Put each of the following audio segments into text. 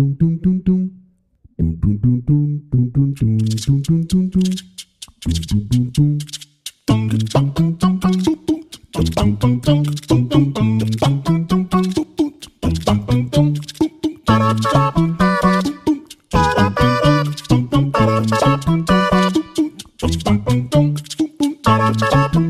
Tung tung tung tung. Tung tung tung tung tung tung tung tung tung tung tung. Tung tung tung tung. Tung tung tung tung tung tung tung. Tung tung tung tung tung tung tung tung tung tung tung. Bum bum bum bum bum bum bum bum bum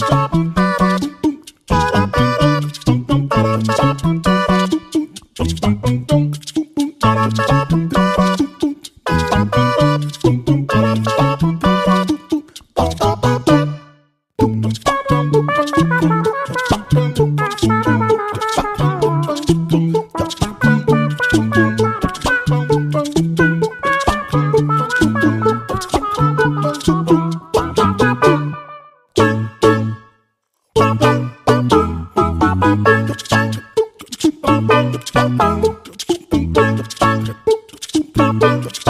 Thank Stop, you stop.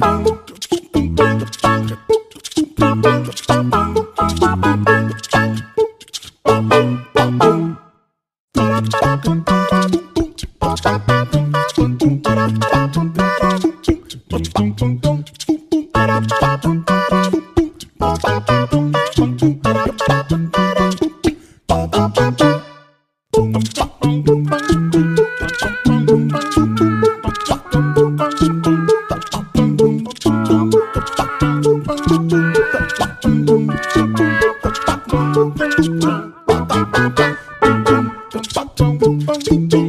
Bye. Ding ding.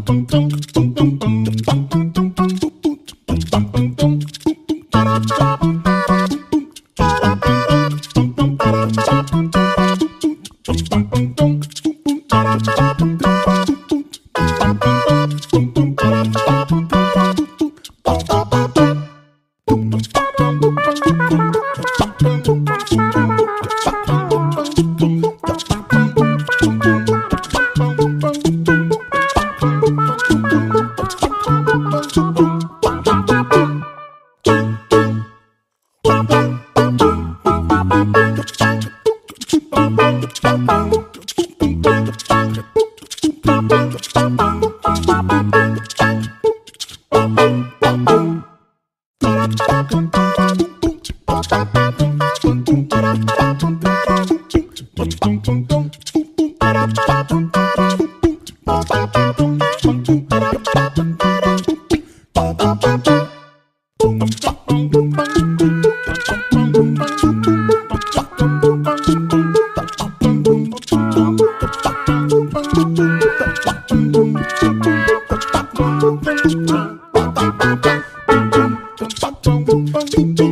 tum, tum, tum. Ding ding.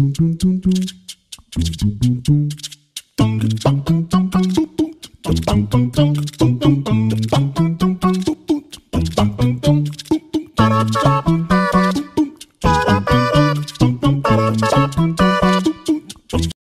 dum dum dum dum